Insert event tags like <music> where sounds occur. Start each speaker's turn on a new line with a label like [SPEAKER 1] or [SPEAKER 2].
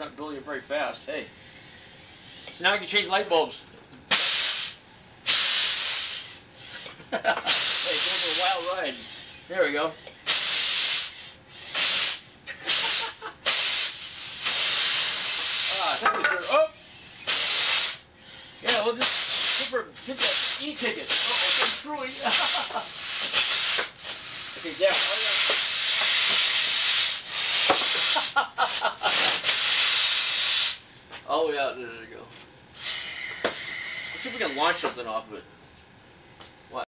[SPEAKER 1] Oh not building very fast. Hey. So now I can change light bulbs. <laughs> hey, going for a wild ride. There we go. ah, that was your, oh! Yeah, we'll just give get that e-ticket. Oh, it's screwy. <laughs> okay, yeah. Oh yeah, there we go. Let's see if we can launch something off of it.